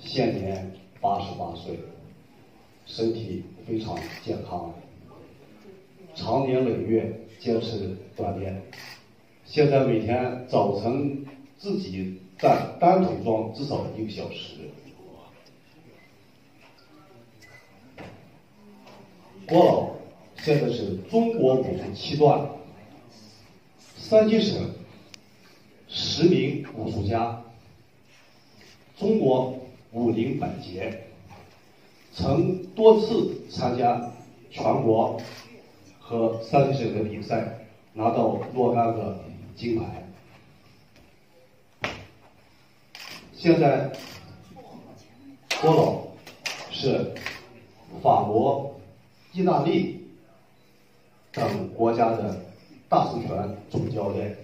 现年八十八岁，身体非常健康，长年累月坚持锻炼，现在每天早晨自己站单腿桩至少一个小时。郭老现在是中国武术七段、山西省十名武术家。中国武林百杰，曾多次参加全国和三省的比赛，拿到若干个金牌。现在，郭老是法国、意大利等国家的大师拳总教练。